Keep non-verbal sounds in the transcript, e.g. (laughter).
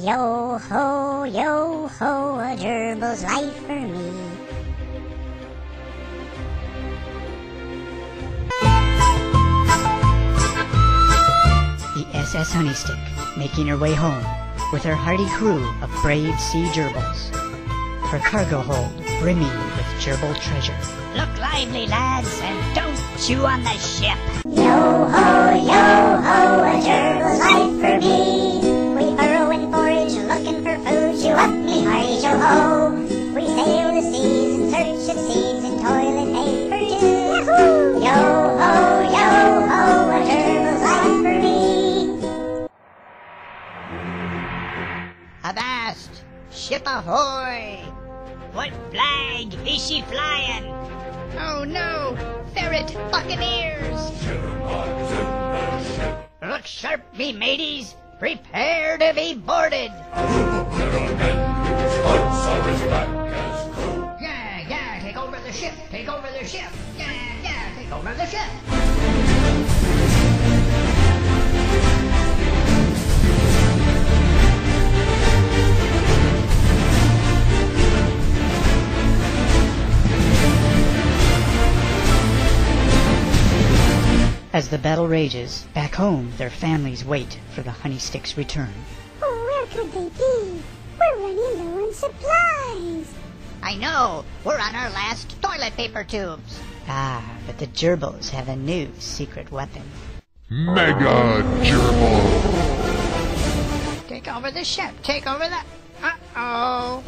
Yo ho, yo ho, a gerbil's life for me. The SS Honeystick, making her way home with her hardy crew of brave sea gerbils. Her cargo hold brimming with gerbil treasure. Look lively, lads, and don't chew on the ship. Yo ho, yo hearty yo ho. We sail the seas in search of seeds and toil paper too. Yahoo! Yo ho, yo ho, a gerbil's life for me. Avast! Ship ahoy! What flag is she flying? Oh no! Ferret Buccaneers! Look sharp, me mateys! Prepare to be boarded! (laughs) ship! Take over the ship! Yeah, yeah, take over the ship! As the battle rages, back home their families wait for the honey stick's return. Oh, where could they be? We're running low on supplies. I know! We're on our last toilet paper tubes! Ah, but the gerbils have a new secret weapon. Mega Gerbil. Take over the ship! Take over the... Uh-oh!